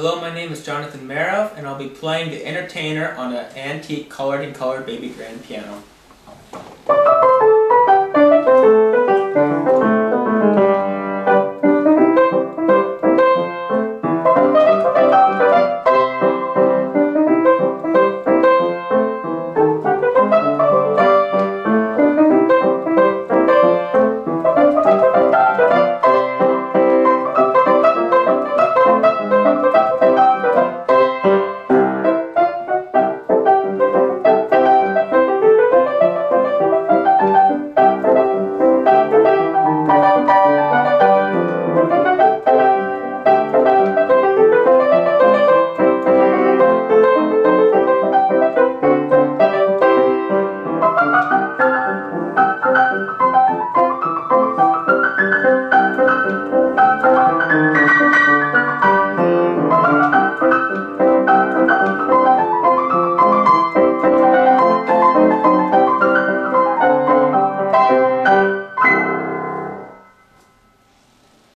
Hello, my name is Jonathan Mayorov, and I'll be playing the Entertainer on an antique Collard and Collard baby grand piano.